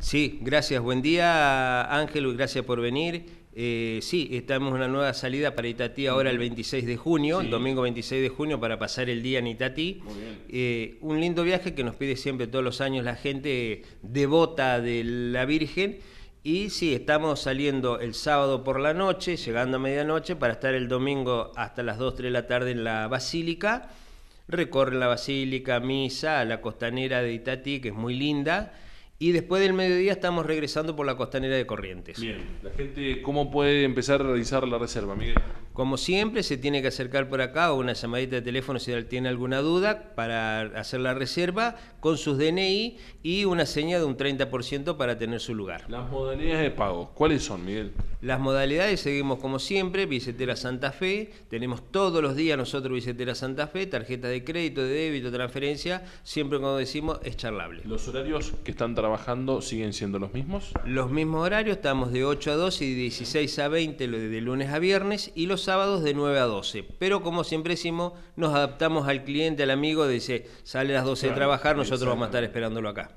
Sí, gracias. Buen día, Ángel, y gracias por venir. Eh, sí, estamos en una nueva salida para Itatí ahora el 26 de junio, el domingo 26 de junio, para pasar el día en Itatí. Eh, un lindo viaje que nos pide siempre todos los años la gente devota de la Virgen. Y sí, estamos saliendo el sábado por la noche, llegando a medianoche, para estar el domingo hasta las 2, 3 de la tarde en la Basílica. Recorren la Basílica, misa, a la costanera de Itatí, que es muy linda y después del mediodía estamos regresando por la costanera de Corrientes. Bien, la gente, ¿cómo puede empezar a realizar la reserva, Miguel? Como siempre, se tiene que acercar por acá o una llamadita de teléfono si tiene alguna duda para hacer la reserva con sus DNI y una seña de un 30% para tener su lugar. Las modalidades de pago, ¿cuáles son, Miguel? Las modalidades seguimos como siempre, billetera Santa Fe, tenemos todos los días nosotros billetera Santa Fe, tarjeta de crédito, de débito, transferencia, siempre cuando decimos es charlable. ¿Los horarios que están trabajando siguen siendo los mismos? Los mismos horarios, estamos de 8 a 12 y de 16 a 20 de lunes a viernes y los sábados de 9 a 12. Pero como siempre decimos, nos adaptamos al cliente, al amigo, dice, sale a las 12 de trabajar, nosotros vamos a estar esperándolo acá.